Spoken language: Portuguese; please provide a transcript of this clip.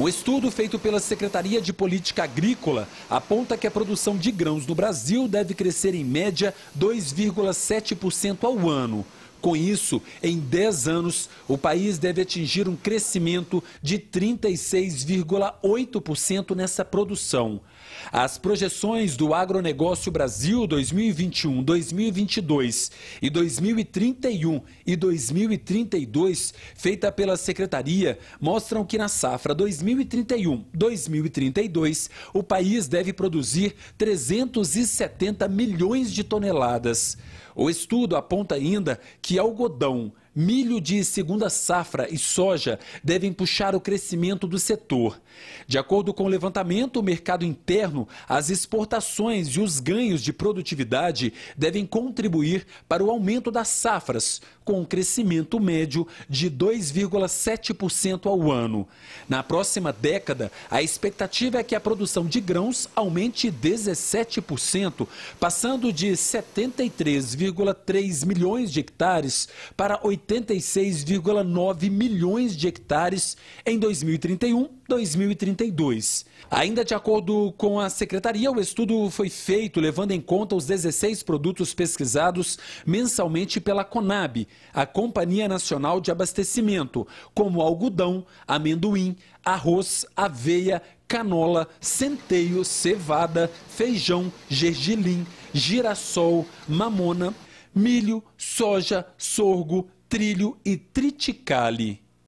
Um estudo feito pela Secretaria de Política Agrícola aponta que a produção de grãos no Brasil deve crescer em média 2,7% ao ano. Com isso, em 10 anos, o país deve atingir um crescimento de 36,8% nessa produção. As projeções do Agronegócio Brasil 2021, 2022 e 2031 e 2032, feita pela Secretaria, mostram que na safra 2031-2032, o país deve produzir 370 milhões de toneladas. O estudo aponta ainda que algodão, milho de segunda safra e soja devem puxar o crescimento do setor. De acordo com o levantamento, o mercado interno, as exportações e os ganhos de produtividade devem contribuir para o aumento das safras, com um crescimento médio de 2,7% ao ano. Na próxima década, a expectativa é que a produção de grãos aumente 17%, passando de 73,3 milhões de hectares para 86,9 milhões de hectares em 2031 2032. Ainda de acordo com a secretaria, o estudo foi feito levando em conta os 16 produtos pesquisados mensalmente pela Conab, a Companhia Nacional de Abastecimento, como algodão, amendoim, arroz, aveia, canola, centeio, cevada, feijão, gergelim, girassol, mamona, milho, soja, sorgo, trilho e triticale.